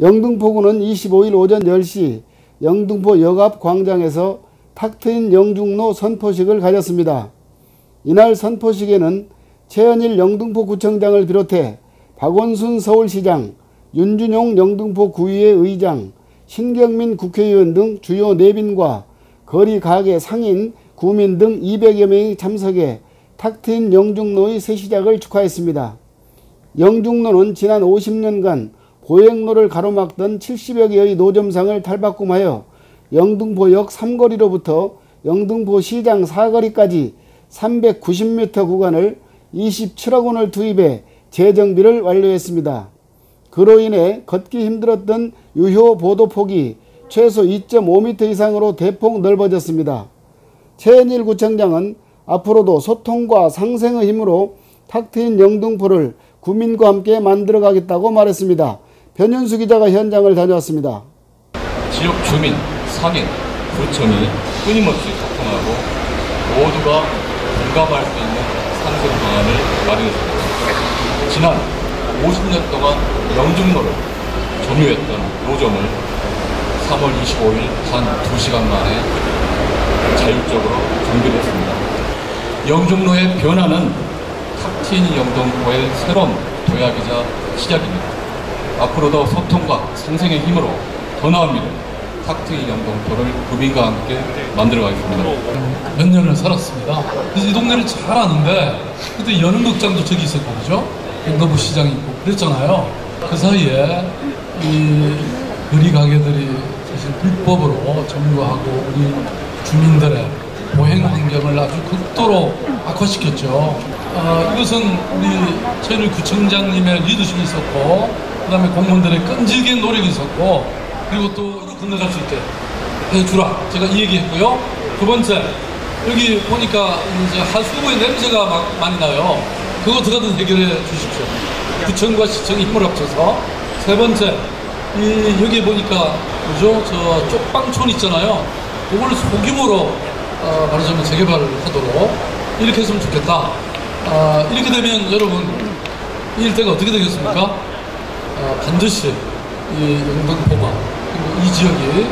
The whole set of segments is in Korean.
영등포구는 25일 오전 10시 영등포 역앞 광장에서 탁 트인 영중로 선포식을 가졌습니다. 이날 선포식에는 최현일 영등포구청장을 비롯해 박원순 서울시장, 윤준용 영등포구의회 의장, 신경민 국회의원 등 주요 내빈과 거리 가게 상인, 구민 등 200여 명이 참석해 탁 트인 영중로의 새 시작을 축하했습니다. 영중로는 지난 50년간 보행로를 가로막던 70여 개의 노점상을 탈바꿈하여 영등포역 3거리로부터 영등포 시장 4거리까지 390m 구간을 27억 원을 투입해 재정비를 완료했습니다. 그로 인해 걷기 힘들었던 유효 보도 폭이 최소 2.5m 이상으로 대폭 넓어졌습니다. 최현일 구청장은 앞으로도 소통과 상생의 힘으로 탁 트인 영등포를 구민과 함께 만들어가겠다고 말했습니다. 변현수 기자가 현장을 다녀왔습니다. 지역 주민, 상인, 구청이 끊임없이 소통하고 모두가 공감할 수 있는 상생 방안을 마련했습니다. 지난 50년 동안 영중로를 점유했던 노점을 3월 25일 단 2시간 만에 자율적으로 정비했습니다. 영중로의 변화는 탁틴 영등포의 새로운 도약이자 시작입니다. 앞으로도 소통과 상생의 힘으로 더 나은 미래 탁트인 영동포를 구민과 함께 만들어가겠습니다. 몇 년을 살았습니다. 그래서 이 동네를 잘 아는데 그때 연극장도 저기 그죠? 영동포 시장이 있고 그랬잖아요. 그 사이에 이 거리 가게들이 사실 불법으로 점유하고 우리 주민들의 보행 환경을 아주 극도로 악화시켰죠. 어, 이것은 우리 최일 구청장님의 리더십이 있었고 그 다음에 공무원들의 끈질긴 노력이 있었고 그리고 또 건너갈 수 있게 해주라. 제가 이 얘기했고요. 두 번째 여기 보니까 이제 하수구의 냄새가 막 많이 나요. 그거 어떻게든 해결해 주십시오. 구청과 시청이 힘을 합쳐서. 세 번째 이 여기 보니까 그죠? 저 쪽방촌 있잖아요. 그걸 소규모로 어, 말하자면 재개발을 하도록 이렇게 했으면 좋겠다. 어, 이렇게 되면 여러분 이 일대가 어떻게 되겠습니까? 어, 반드시 이 영등포가 이 지역이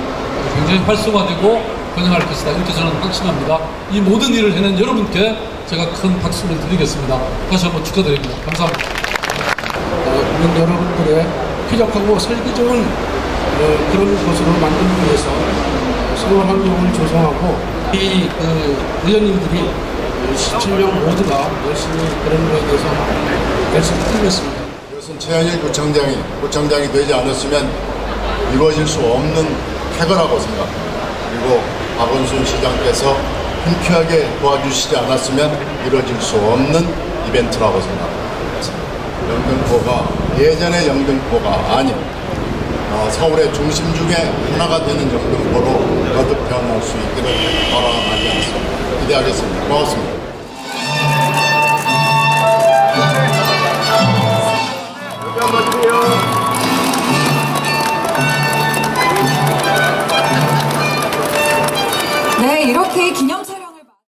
굉장히 활성화되고 번영할 것이다 이렇게 저는 확신합니다. 이 모든 일을 해낸 여러분께 제가 큰 박수를 드리겠습니다. 다시 한번 축하드립니다. 감사합니다. 어, 여러분들의 쾌적하고 살기 좋은 어, 그런 곳으로 만들기 위해서 생활 환경을 조성하고 이 그, 의원님들이 시청령 모두가 열심히 그런 거에 대해서 열심히 뛰겠습니다. 이것은 최현일 구청장이 구청장이 되지 않았으면 이루어질 수 없는 쾌거라고 생각합니다. 그리고 박원순 시장께서 흔쾌하게 도와주시지 않았으면 이루어질 수 없는 이벤트라고 생각합니다. 영등포가 예전의 영등포가 아닌 어, 서울의 중심 중에 하나가 되는 영등포로 거듭 태어날 수 있기를 바라마지 않습니다. 기대하겠습니다. 고맙습니다.